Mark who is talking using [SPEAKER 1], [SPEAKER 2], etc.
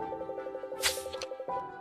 [SPEAKER 1] ピッ